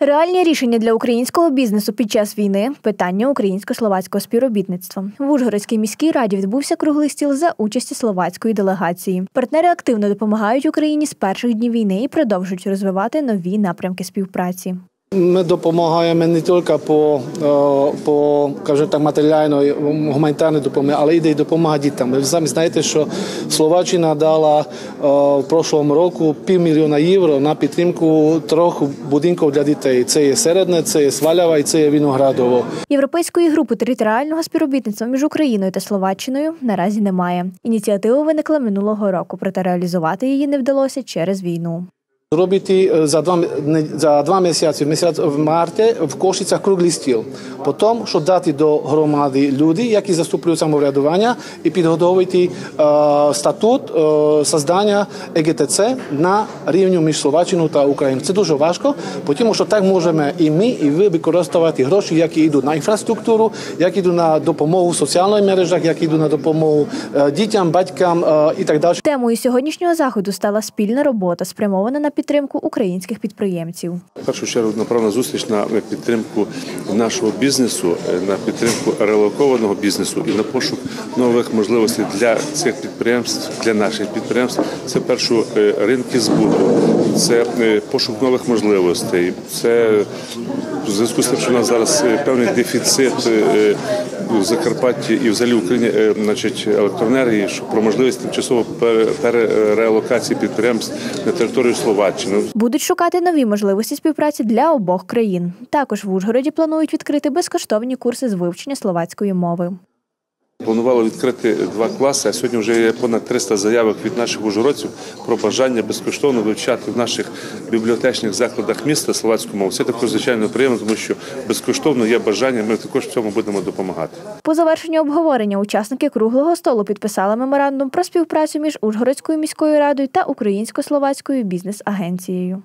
Реальні рішення для українського бізнесу під час війни питання українсько-словацького співробітництва. В Ужгородській міській раді відбувся круглий стіл за участі словацької делегації. Партнери активно допомагають Україні з перших днів війни і продовжують розвивати нові напрямки співпраці. Ми допомагаємо не тільки по, е, по кажу так, матеріальної гуманітарної допомоги, але йде й допомога дітям. Ви самі знаєте, що Словаччина дала е, в прошлому року півмільйона євро на підтримку трьох будинків для дітей. Це є Середне, це є Свалява і це є Віноградово. Європейської групи територіального співробітництва між Україною та Словаччиною наразі немає. Ініціатива виникла минулого року, проте реалізувати її не вдалося через війну. Зробити е, за два, за два місяці, місяць в марті в Кошицях круглий стіл. Потім, щоб дати до громади люди, які заступлюють самоврядування, і підготовити е, статут е, создання ЕГТЦ на рівні між Словаччиною та Україною. Це дуже важко, тому що так можемо і ми, і ви використовувати гроші, які йдуть на інфраструктуру, які йдуть на допомогу в соціальних мережах, які йдуть на допомогу дітям, батькам е, і так далі. Темою сьогоднішнього заходу стала спільна робота, спрямована на підтримку українських підприємців. В першу чергу направлена зустріч на підтримку нашого бізнесу, е, на підтримку релокованого бізнесу і на пошук нових можливостей для цих підприємств, для наших підприємств. Це першу е, ринки збуту, це е, пошук нових можливостей. Це в зв'язку з тим, що у нас зараз е, певний дефіцит е, у Закарпатті і взагалі в Україні значить, електроенергії, що про можливість тимчасово пере- перереалокації підприємств на територію Словаччини. Будуть шукати нові можливості співпраці для обох країн. Також в Ужгороді планують відкрити безкоштовні курси з вивчення словацької мови. Планувало відкрити два класи, а сьогодні вже є понад 300 заявок від наших ужгородців про бажання безкоштовно вивчати в наших бібліотечних закладах міста словацьку мову. Це також звичайно приємно, тому що безкоштовно є бажання. Ми також в цьому будемо допомагати. По завершенню обговорення учасники круглого столу підписали меморандум про співпрацю між Ужгородською міською радою та Українсько-словацькою бізнес-агенцією.